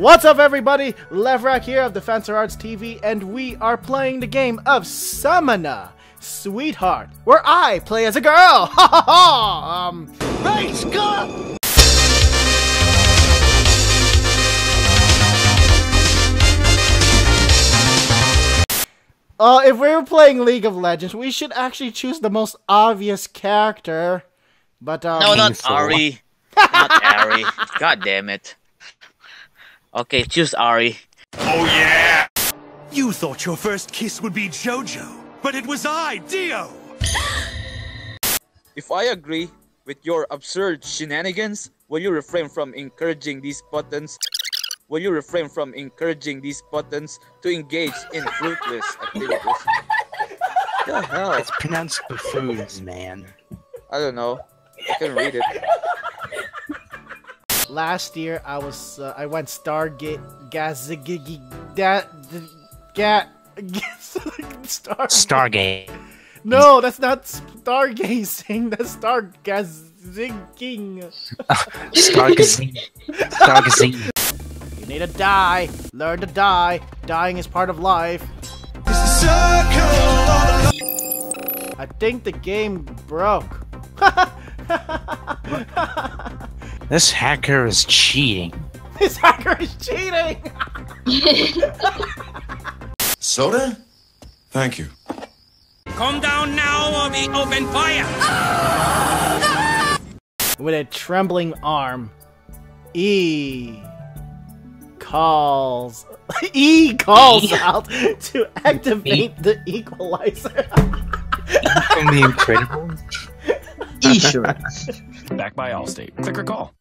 What's up, everybody? Lehvorak here of Defensor Artz TV, and we are playing the game of Summoner Sweetheart, where I play as a girl. Ha ha ha! Um, Right, Scott! uh, if we were playing League of Legends, we should actually choose the most obvious character. But um, No, not Painful. Ahri. Not Ahri. God damn it. Okay, choose Ahri. Oh yeah! You thought your first kiss would be JoJo, but it was I, Dio! If I agree with your absurd shenanigans, will you refrain from encouraging these buttons? Will you refrain from encouraging these buttons to engage in fruitless activities? the hell? It's pronounced buffoons, man. I don't know. I can read it. Last year I was uh, I went Stargate Gazigigi that Gat Star Stargate. No, that's not stargazing. That's stargazing. Stargazine. Stargazine. You need to die. Learn to die. Dying is part of life. I think the game broke. This hacker is cheating. this hacker is cheating. Soda? Thank you. Come down now or we open fire! With a trembling arm, E calls E calls out to activate the equalizer. From the Incredibles. Back by Allstate. Click or call.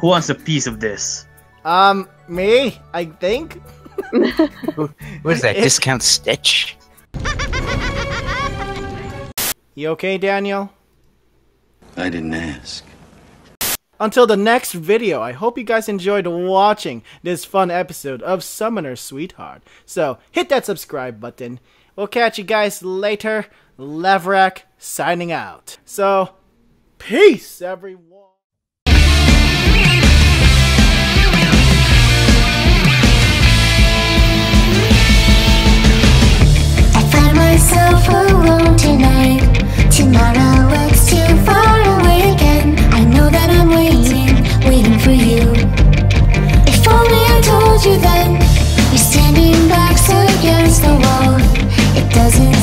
Who wants a piece of this? um, me, I think. What is that? Discount Stitch? You okay, Daniel? I didn't ask. Until the next video, I hope you guys enjoyed watching this fun episode of Summoner Sweetheart. So, hit that subscribe button. We'll catch you guys later. Lehvorak signing out. So, peace, everyone. You. If only I told you then. You're standing against the wall. It doesn't